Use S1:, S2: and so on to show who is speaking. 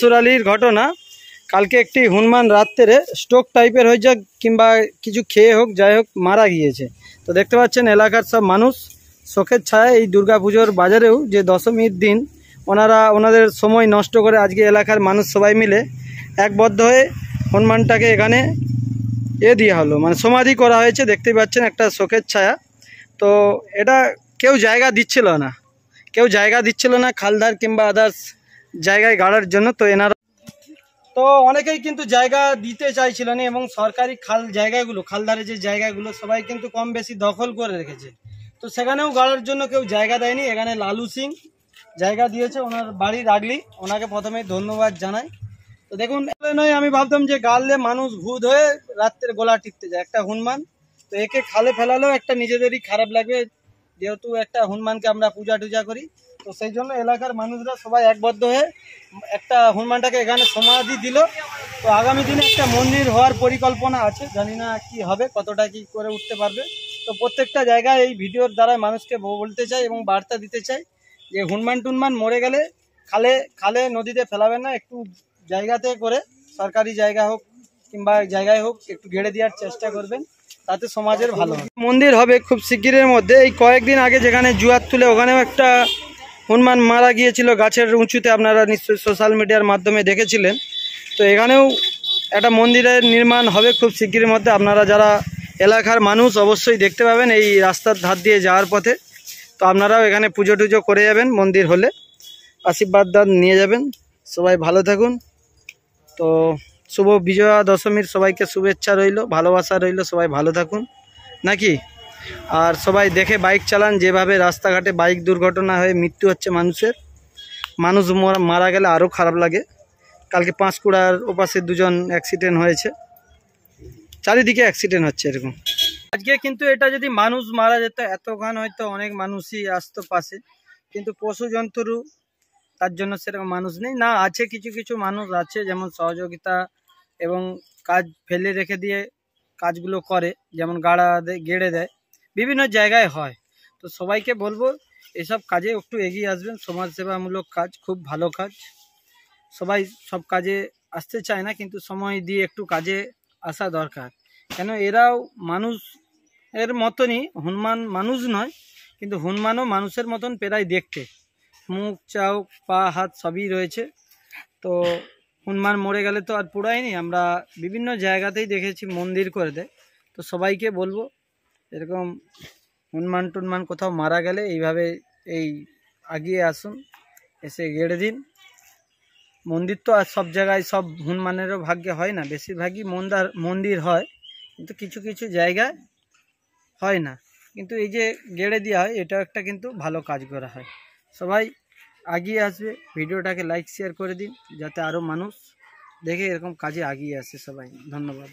S1: সুরালির ঘটনা, কালকে একটি হনুমান রাত্রে স্ট্রোক টাইপের হয়ে যাক কিংবা কিছু খেয়ে হোক, যাই হোক, মারা গিয়েছে। তো দেখতে পাচ্ছেন, এলাকার সব মানুষ শোকের ছায়া এই দুর্গাপুজোর বাজারেও যে দশমীর দিন, ওনারা, ওনাদের সময় নষ্ট করে আজকে এলাকার মানুষ সবাই মিলে একবদ্ধ হয়ে হনুমানটাকে এখানে এ দেওয়া হলো। মানে সমাধি করা হয়েছে দেখতেই পাচ্ছেন একটা শোকের ছায়া। তো এটা কেউ জায়গা দিচ্ছিল না। কেউ জায়গা দিচ্ছিল না, খালদার কিংবা আদার্স জায়গায় গাড়ার জন্য, তো এনারা তো অনেকেই কিন্তু জায়গা দিতে চাইছিল না এবং সরকারি খাল জায়গাগুলো খালদারে যে জায়গাগুলো সবাই কিন্তু কম বেশি দখল করে রেখেছে। তো সেখানেও গাড়ার জন্য কেউ জায়গা দেয়নি। এখানে লালু সিং জায়গা দিয়েছে, ওনার বাড়ি রাগলি। ওনাকে প্রথমে ধন্যবাদ জানাই। তো দেখুন নয়, আমি ভাবতাম যে গাললে মানুষ ভূত হয়ে রাত্রের গোলা টিপতে যায়, একটা হনুমান। তো একে খালে ফেলালেও একটা নিজেদেরই খারাপ লাগবে। যেহেতু একটা হনুমানকে আমরা পূজা টুজা করি, তো সেই জন্য এলাকার মানুষরা সবাই একবদ্ধ হয়ে একটা হনুমানটাকে এখানে সমাধি দিল। তো আগামী দিনে একটা মন্দির হওয়ার পরিকল্পনা আছে, জানি না কি হবে, কতটা কি করে উঠতে পারবে। তো প্রত্যেকটা জায়গায় এই ভিডিওর দ্বারা মানুষকে বলতে চাই এবং বার্তা দিতে চাই যে হনুমান টুনমান মরে গেলে খালে খালে, নদীতে ফেলাবেন না, একটু জায়গাতে করে, সরকারি জায়গা হোক কিংবা জায়গায় হোক, একটু ঘেড়ে দেওয়ার চেষ্টা করবেন। তাতে সমাজের ভালো মন্দির হবে খুব শিগগিরের মধ্যে। এই কয়েকদিন আগে যেখানে জুয়ার তুলে, ওখানেও একটা হনুমান মারা গিয়েছিল গাছের উঁচুতে, আপনারা নিশ্চয়ই সোশ্যাল মিডিয়ার মাধ্যমে দেখেছিলেন। তো এখানেও একটা মন্দিরের নির্মাণ হবে খুব শিগগিরের মধ্যে। আপনারা যারা এলাকার মানুষ, অবশ্যই দেখতে পাবেন এই রাস্তার ধার দিয়ে যাওয়ার পথে। তো আপনারাও এখানে পুজো টুজো করে যাবেন মন্দির হলে। আশীর্বাদ দান নিয়ে যাবেন। সবাই ভালো থাকুন। তো শুভ বিজয়া দশমীর সবাইকে শুভেচ্ছা রইল, ভালোবাসা রইল, সবাই ভালো থাকুন। নাকি? আর সবাই দেখে বাইক চালান, যেভাবে রাস্তাঘাটে বাইক দুর্ঘটনা হয়ে মৃত্যু হচ্ছে মানুষের। মানুষ মরা- গেলে আরও খারাপ লাগে। কালকে পাঁশকুড়ার ওপাশে দুজন অ্যাক্সিডেন্ট হয়েছে। চারিদিকে অ্যাক্সিডেন্ট হচ্ছে এরকম। আজকে কিন্তু এটা যদি মানুষ মারা যেত এতক্ষণ হয়তো অনেক মানুষই আসতো পাশে। কিন্তু পশু জন্তুরও তার জন্য সেরকম মানুষ নেই। না, আছে কিছু কিছু মানুষ আছে, যেমন সহযোগিতা এবং কাজ ফেলে রেখে দিয়ে কাজগুলো করে, যেমন গাড়া গেড়ে দেয়, বিভিন্ন জায়গায় হয়। তো সবাইকে বলব, এসব কাজে একটু এগিয়ে আসবেন। সমাজসেবামূলক কাজ, খুব ভালো কাজ। সবাই সব কাজে আসতে চায় না, কিন্তু সময় দিয়ে একটু কাজে আসা দরকার। কেন, এরাও মানুষ এর মতনই, হনুমান মানুষ নয়, কিন্তু হনুমানও মানুষের মতন প্রায় দেখতে। মুখ, চাও, পা, হাত সবই রয়েছে। তো হনুমান মরে গেলে তো আর পুরায়নি আমরা বিভিন্ন জায়গাতেই দেখেছি মন্দির করে দেয়। তো সবাইকে বলব, এরকম হনুমান টুনমান কোথাও মারা গেলে এইভাবে এই আগিয়ে আসুন, এসে গেড়ে দিন। মন্দির তো আর সব জায়গায় সব হনুমানেরও ভাগ্যে হয় না। বেশিরভাগই মন্দার, মন্দির হয়, কিন্তু কিছু কিছু জায়গায় হয় না। কিন্তু এই যে গেড়ে দেওয়া হয় এটা একটা কিন্তু ভালো কাজ করা হয়। সবাই আগিয়ে আসবে। ভিডিওটাকে লাইক শেয়ার করে দিন, যাতে আরও মানুষ দেখে এরকম কাজে আগিয়ে আসে সবাই। ধন্যবাদ।